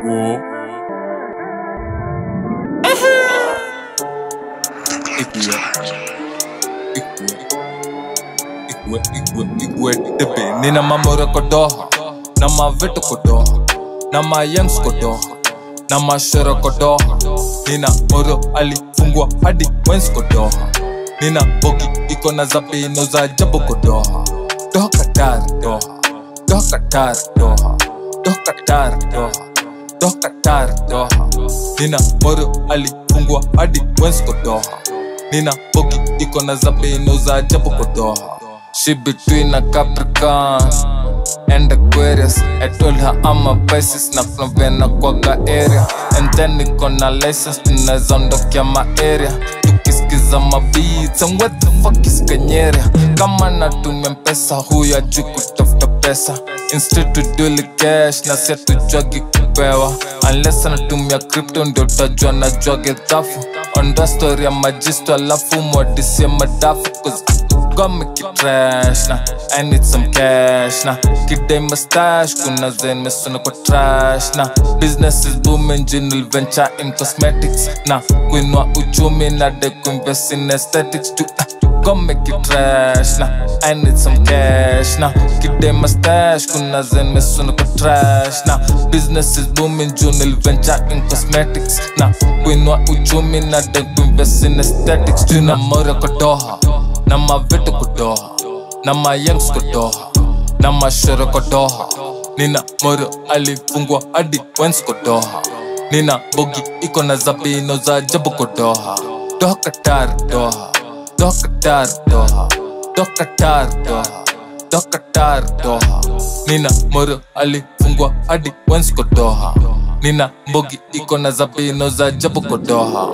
War. ನಿನ್ನ ಮೊರ ಕೊಡೋ ನಮ್ಮ ವಿಟ್ಟು ಕೊಡೋ ನಮ್ಮ ಯಂಗ್ಸ್ ಕೊಡೋ ನಮ್ಮ ಶರ ಕೊಡೋ ನಿನ್ನ ಮೊರು ಅಲ್ಲಿ ಫುಂಗುವ ಅಡಿ ವೈನ್ಸ್ ಕೊಡೋ ನಿನ್ನ ಹೋಗಿ ಇಕೋನ ಜಪಿ ನೋಜ ಜಬ್ಬು ಕೊಡೋ ಡೋ ಕಟ್ಟಾರ್ ಡೋ ಡೋ ಕಟ್ಟಾರ್ ಡೋ ಡೋ ಕಟ್ಟಾರ್ ಡೋ katari doha. Doha. Nina moro alifungwa hadi Wensko Doha Nina bogi iko na zabino za ajabu kwa Doha She between a Capricorn and Aquarius. I told her I'm a Pisces na from Vena kwaga area. And then niko na license tunaweza ondokea ma area. Tukisikiza ma beats and what the fuck is Kanyere Kama natumia mpesa huyo ajui pesa. Instead to duli cash na si atujwagi kupewa. Unless anatumia crypto ndio utajua najwage dhafu. Onda story ya majisto alafu mwadisie madafu 'cause Got me trash na I need some cash na Kidai mustache kuna zen mesona kwa trash na Business is booming general venture in cosmetics na Kuinua uchumi na de kuinvest in aesthetics too Got make you trash na I need some cash na Kidai mustache kuna zen mesona kwa trash na Business is booming Junil venture in cosmetics na Kuinua uchumi na de kuinvest in aesthetics. Too Na mora kwa doha na mavitu kodoha na mayangs kodoha na mashoro kodoha nina moro alifungwa hadi wens kudoha nina bogi iko na zabino za jabu kodoha doha. Doha doha katar doha. Doha doha. Doha doha. Nina moro ali alifungwa hadi Wensko Doha. nina mbogi iko na zabino za jabu kudoha